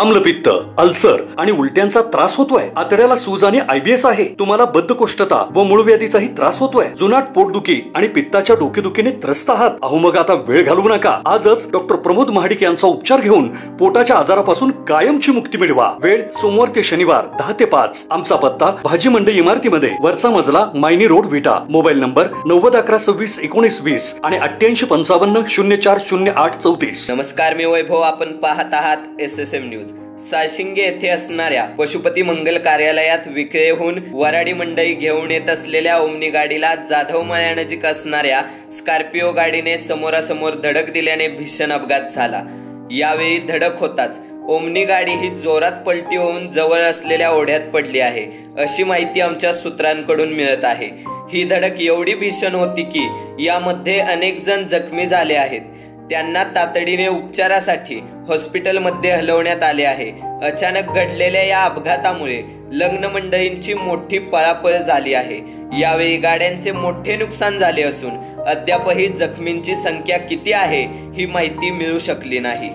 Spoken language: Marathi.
आम्लपित्त अल्सर आणि उलट्यांचा त्रास होतोय. आतड्याला सूज आणि आयबीएस आहे. तुम्हाला बद्धकोष्ठता व मूळव्याधीचाही त्रास होतोय. जुनाट पोटदुखी आणि पित्ताच्या डोकेदुखीने त्रस्त आहात. अहो मग आता वेळ घालवू नका. आजच डॉक्टर प्रमोद महाडिक यांचा उपचार घेऊन पोटाच्या आजारापासून कायमची मुक्ती मिळवा. वेळ सोमवार ते शनिवार दहा ते पाच. आमचा पत्ता भाजी मंडई इमारतीमध्ये वरचा मजला मायनी रोड विटा. मोबाईल नंबर नव्वद अकरा सव्वीस एकोणीस वीस आणि अठ्ठ्याऐंशी पंचावन्न शून्य चार शून्य आठ चौतीस. नमस्कार मी वैभव. आपण पाहत आहात S S M news Sashinge येथे असणाऱ्या पशुपती मंगल कार्यालयात विक्रेहून वराडी मंडई घेऊन येत असलेल्या ओमनी गाडीला जाधव मळ्यानजीक असणाऱ्या स्कॉर्पिओ गाडीने समोरासमोर धडक दिल्याने भीषण अपघात झाला. यावेळी धडक होताच ओमनी गाडी ही जोरात पलटी होऊन जवळ असलेल्या ओढ्यात पडली आहे अशी माहिती आमच्या सूत्रांकडून मिळत आहे. ही धडक एवढी भीषण होती की यामध्ये अनेक जण जखमी झाले आहेत. त्यांना तातडीने उपचारासाठी हॉस्पिटलमध्ये हलवण्यात आले आहे. अचानक घडलेल्या या अपघातामुळे लग्न मंडळींची मोठी पळापळ झाली आहे. यावेळी गाड्यांचे मोठे नुकसान झाले असून अद्यापही जखमींची संख्या किती आहे ही माहिती मिळू शकली नाही.